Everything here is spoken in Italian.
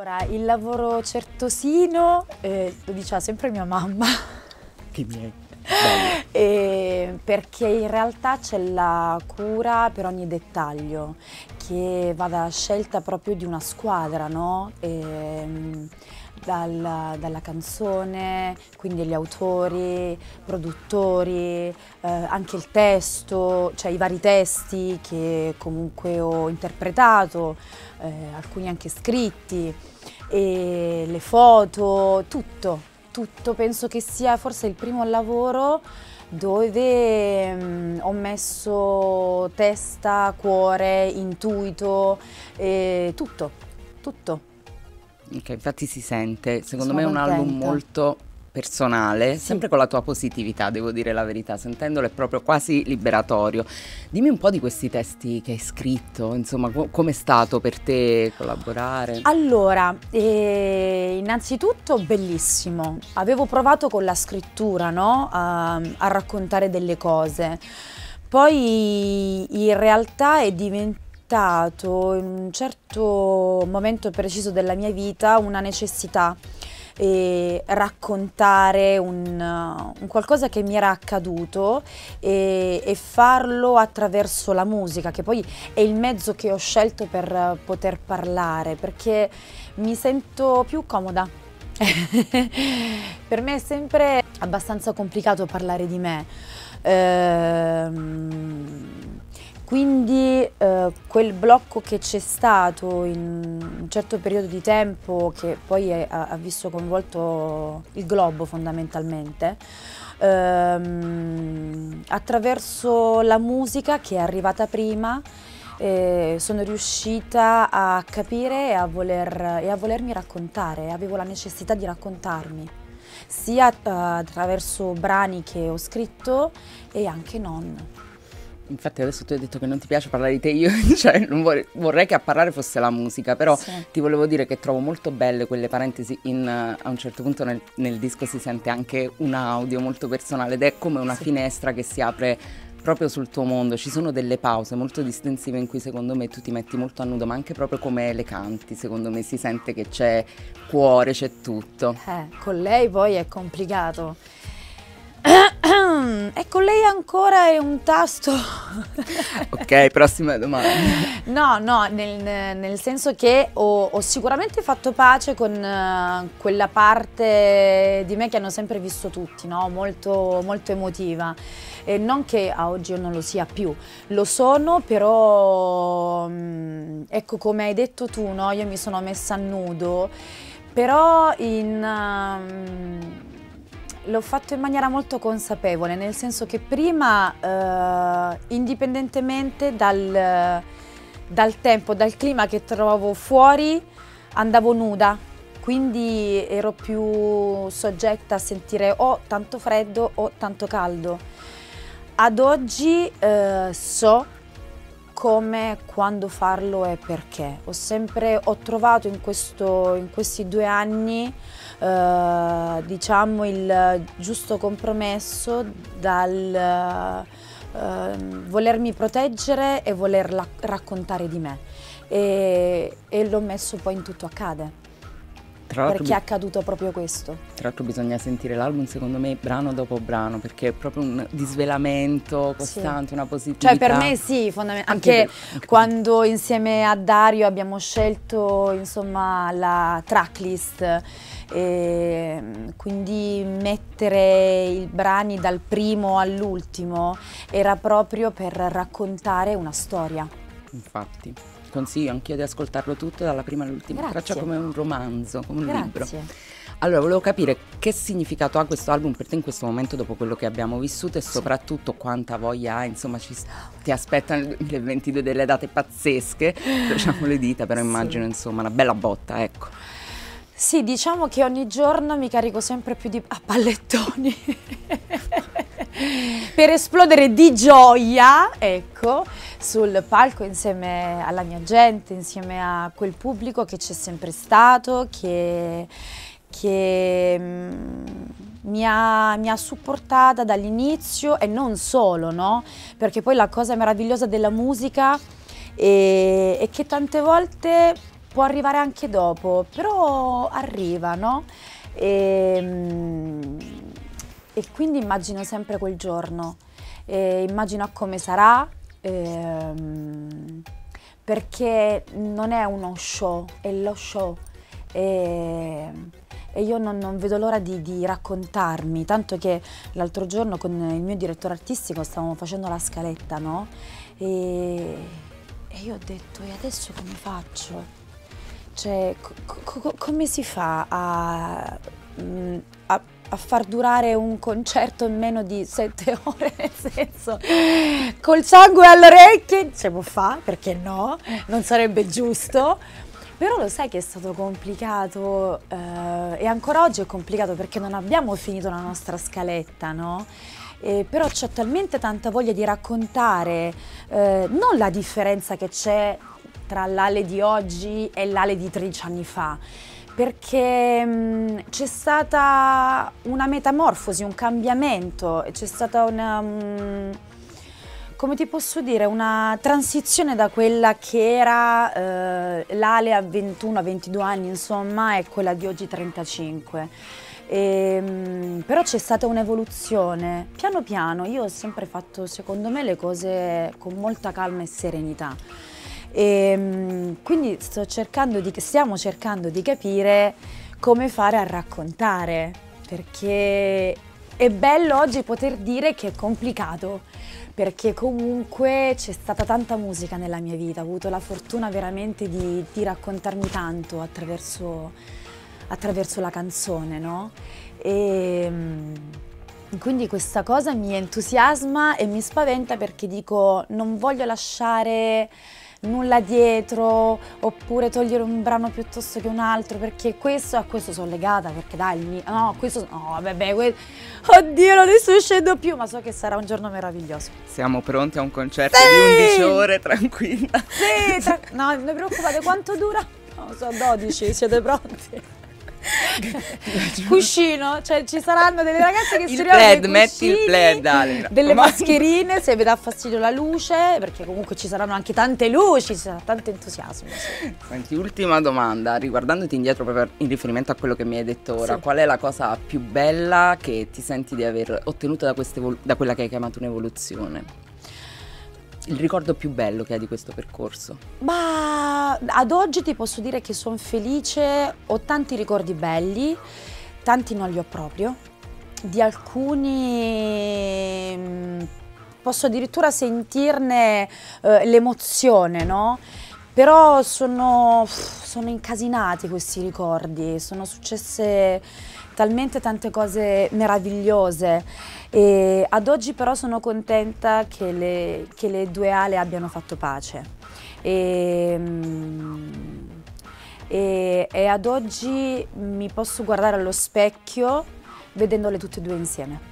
Allora, il lavoro certosino eh, lo diceva sempre mia mamma. Che miei. Eh, perché in realtà c'è la cura per ogni dettaglio, che va dalla scelta proprio di una squadra, no? Ehm, dal- dalla canzone, quindi gli autori, produttori, eh, anche il testo, cioè i vari testi che comunque ho interpretato, eh, alcuni anche scritti, e le foto, tutto, tutto. Penso che sia forse il primo lavoro dove mm, ho messo testa, cuore, intuito, eh, tutto, tutto. Ok, infatti si sente, secondo Sono me è un album contenta. molto personale, Sì. sempre con la tua positività, devo dire la verità, sentendolo è proprio quasi liberatorio. Dimmi un po' di questi testi che hai scritto, insomma, co- com'è stato per te collaborare? Allora, eh, innanzitutto bellissimo. Avevo provato con la scrittura, no? A, a raccontare delle cose. Poi in realtà è diventato in un certo momento preciso della mia vita una necessità. Eh, raccontare un, un qualcosa che mi era accaduto e, e farlo attraverso la musica, che poi è il mezzo che ho scelto per poter parlare, perché mi sento più comoda. per me è sempre abbastanza complicato parlare di me. Ehm, quindi eh, quel blocco che c'è stato in un certo periodo di tempo, che poi è- ha, visto coinvolto il globo fondamentalmente, ehm, attraverso la musica che è arrivata prima, eh, sono riuscita a capire e a, voler- e a volermi raccontare, avevo la necessità di raccontarmi, sia eh, attraverso brani che ho scritto e anche non. Infatti adesso tu hai detto che non ti piace parlare di te, io cioè, non vorrei, vorrei che a parlare fosse la musica, però Sì. ti volevo dire che trovo molto belle quelle parentesi, in, a un certo punto nel, nel disco si sente anche un audio molto personale ed è come una Sì. finestra che si apre proprio sul tuo mondo, ci sono delle pause molto distensive in cui secondo me tu ti metti molto a nudo, ma anche proprio come le canti, secondo me si sente che c'è cuore, c'è tutto. Eh, con lei poi è complicato. E con lei ancora è un tasto. Ok, prossima domanda. No, no, nel, nel senso che ho, ho sicuramente fatto pace con eh, quella parte di me che hanno sempre visto tutti, no? molto, molto emotiva. E non che a oggi io non lo sia più, lo sono, però mm, ecco come hai detto tu, no? io mi sono messa a nudo, però in, ehm, L'ho fatto in maniera molto consapevole, nel senso che prima, eh, indipendentemente dal, dal tempo, dal clima che trovavo fuori, andavo nuda, quindi ero più soggetta a sentire o tanto freddo o tanto caldo. Ad oggi eh, so come, quando farlo e perché. Ho sempre, ho trovato in, questo, in questi due anni eh, diciamo il giusto compromesso dal eh, volermi proteggere e voler raccontare di me e, e l'ho messo poi in tutto accade perché è accaduto proprio questo. Tra l'altro bisogna sentire l'album secondo me brano dopo brano perché è proprio un disvelamento costante, una positività. cioè per me sì fondamentalmente Anche anche, quando insieme a Dario abbiamo scelto insomma la tracklist e quindi mettere i brani dal primo all'ultimo era proprio per raccontare una storia. Infatti, consiglio anch'io di ascoltarlo tutto dalla prima all'ultima Grazie. traccia come un romanzo, come un libro. grazie Allora, volevo capire che significato ha questo album per te in questo momento dopo quello che abbiamo vissuto e soprattutto quanta voglia ha, insomma, ci, ti aspetta nel 2022 delle date pazzesche, facciamo le dita, però Sì. immagino insomma una bella botta, ecco. Sì, diciamo che ogni giorno mi carico sempre più di a pallettoni per esplodere di gioia, ecco, sul palco insieme alla mia gente, insieme a quel pubblico che c'è sempre stato, che, che mm, mi, ha, mi ha supportata dall'inizio e non solo, no? Perché poi la cosa meravigliosa della musica è, è che tante volte può arrivare anche dopo, però arriva, no? E, mm, e quindi immagino sempre quel giorno, e immagino come sarà, ehm, perché non è uno show, è lo show. E, e io non, non, vedo l'ora di, di, raccontarmi, tanto che l'altro giorno con il mio direttore artistico stavamo facendo la scaletta, no? E, e io ho detto, e adesso come faccio? Cioè, co co come si fa a, mm, a, a, far durare un concerto in meno di sette ore? Nel senso, col sangue alle orecchie, si può fare, perché no? Non sarebbe giusto. Però lo sai che è stato complicato eh, e ancora oggi è complicato perché non abbiamo finito la nostra scaletta, no? Eh, però c'ho talmente tanta voglia di raccontare eh, non la differenza che c'è tra l'Ale di oggi e l'Ale di 13 anni fa perché mm, c'è stata una metamorfosi, un cambiamento, c'è stata una, um, come ti posso dire, una transizione da quella che era eh, l'Ale a 21, 22 anni insomma e quella di oggi 35. E, um, però c'è stata un'evoluzione, piano piano, io ho sempre fatto secondo me le cose con molta calma e serenità. E, ehm, quindi cercando di, stiamo cercando di capire come fare a raccontare, perché è bello oggi poter dire che è complicato, perché comunque c'è stata tanta musica nella mia vita, ho avuto la fortuna veramente di, di raccontarmi tanto attraverso, attraverso, la canzone, no? E, ehm, quindi questa cosa mi entusiasma e mi spaventa perché dico non voglio lasciare nulla dietro oppure togliere un brano piuttosto che un altro perché questo a questo sono legata perché dai il mio no questo no vabbè que... oddio non ne sto uscendo più ma so che sarà un giorno meraviglioso siamo pronti a un concerto sì! di 11 ore tranquilla sì tra... no non vi preoccupate quanto dura? no so 12 siete pronti? cuscino, cioè ci saranno delle ragazze che il si plaid, metti il plaid, Ale. delle mascherine se vi dà fastidio la luce, perché comunque ci saranno anche tante luci, ci sarà tanto entusiasmo. Sì. Senti, ultima domanda, riguardandoti indietro proprio in riferimento a quello che mi hai detto ora, sì. qual è la cosa più bella che ti senti di aver ottenuto da, da quella che hai chiamato un'evoluzione? il ricordo più bello che hai di questo percorso? Ma ad oggi ti posso dire che sono felice, ho tanti ricordi belli, tanti non li ho proprio. Di alcuni mm, posso addirittura sentirne eh, l'emozione, no? Però sono, sono incasinati questi ricordi, sono successe talmente tante cose meravigliose e ad oggi però sono contenta che le, che le due ale abbiano fatto pace e, e, e ad oggi mi posso guardare allo specchio vedendole tutte e due insieme.